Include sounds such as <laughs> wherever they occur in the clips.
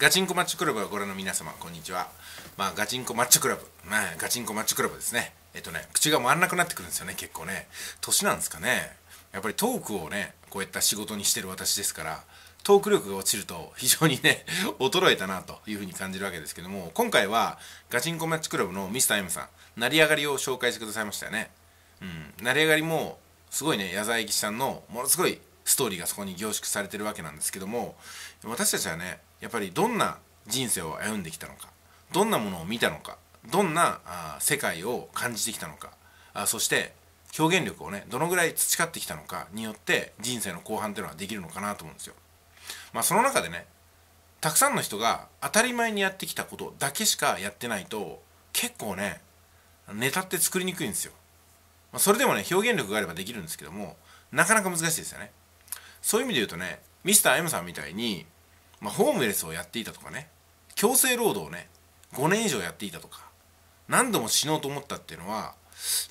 ガチンコマッチクラブをご覧の皆様こんにちは。まあガチンコマッチクラブ。まあガチンコマッチクラブですね。えっとね口が回んなくなってくるんですよね結構ね。年なんですかね。やっぱりトークをねこういった仕事にしてる私ですからトーク力が落ちると非常にね <laughs> 衰えたなというふうに感じるわけですけども今回はガチンコマッチクラブのミスター M さん成り上がりを紹介してくださいましたよね。うん。成り上がりもすごいね矢沢永吉さんのものすごいストーリーがそこに凝縮されてるわけなんですけども私たちはねやっぱりどんな人生を歩んできたのかどんなものを見たのかどんなあ世界を感じてきたのかあそして表現力をねどのぐらい培ってきたのかによって人生の後半っていうのはできるのかなと思うんですよ。まあその中でねたくさんの人が当たり前にやってきたことだけしかやってないと結構ねネタって作りにくいんですよ。ま、それでもね表現力があればできるんですけどもなかなか難しいですよね。そういう意味で言うとねミスター M さんみたいにまあ、ホームレスをやっていたとかね強制労働をね5年以上やっていたとか何度も死のうと思ったっていうのは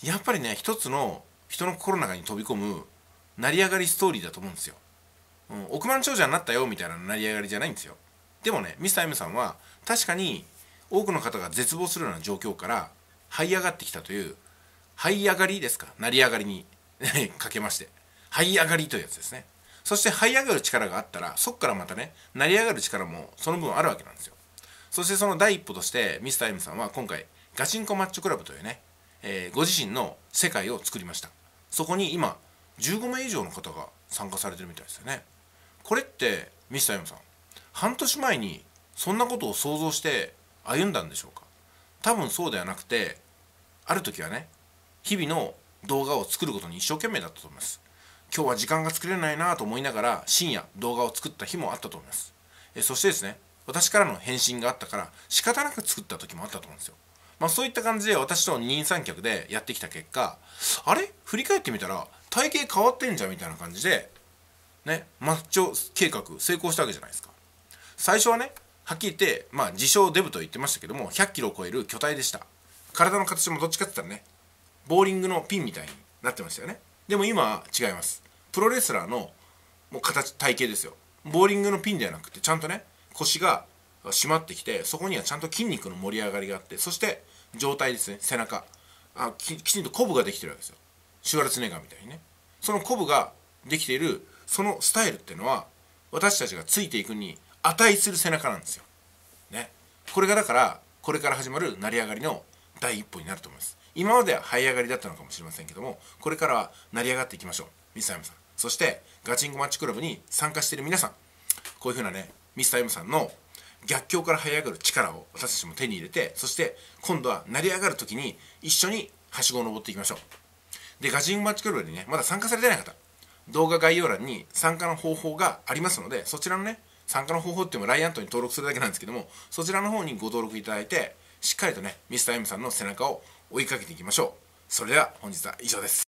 やっぱりね一つの人の心の中に飛び込む成り上がりストーリーだと思うんですよ、億万長者になったよみたいな成り上がりじゃないんですよ。でもねミスター M さんは確かに多くの方が絶望するような状況から這い上がってきたという這い上がりですか？成り上がりに <laughs> かけまして。這い上がりというやつですね。そして這い上がる力があったらそこからまたね成り上がる力もその分あるわけなんですよ。そしてその第一歩としてミスター M さんは今回ガチンコマッチョクラブというね、えー、ご自身の世界を作りました。そこに今15名以上の方が参加されてるみたいですよね。これってミスター M さん半年前にそんなことを想像して歩んだんでしょうか？多分そうではなくてある時はね日々の動画を作ることに一生懸命だったと思います。今日は時間が作れないなと思いながら深夜動画を作った日もあったと思います。えそしてですね私からの返信があったから仕方なく作った時もあったと思うんですよ。まあそういった感じで私と二人三脚でやってきた結果あれ？振り返ってみたら体型変わってんじゃんみたいな感じでねマッチョ計画成功したわけじゃないですか。最初はねはっきり言ってまあ自称デブと言ってましたけども100キロを超える巨体でした。体の形もどっちかって言ったらねボーリングのピンみたいになってましたよね。でも今違いますプロレスラーのもう形体型ですよボーリングのピンではなくてちゃんとね腰が締まってきてそこにはちゃんと筋肉の盛り上がりがあってそして上体ですね背中あきちんとコブができてるわけですよシュワルツネガーみたいにねそのコブができているそのスタイルっていうのは私たちがついていくに値する背中なんですよ。ね。これがだからこれから始まる成り上がりの第一歩になると思います。今までは這い上がりだったのかもしれませんけどもこれからは成り上がっていきましょう。ミスター M さん。そしてガチンコマッチクラブに参加している皆さん。こういうふうなねミスター M さんの逆境から這い上がる力を私たちも手に入れてそして今度は成り上がる時に一緒にはしごを登っていきましょう。でガチンコマッチクラブにねまだ参加されてない方。動画概要欄に参加の方法がありますのでそちらのね参加の方法っていうのはライアントに登録するだけなんですけどもそちらの方にご登録いただいてしっかりとねミスター M さんの背中を追いかけていきましょう。それでは本日は以上です。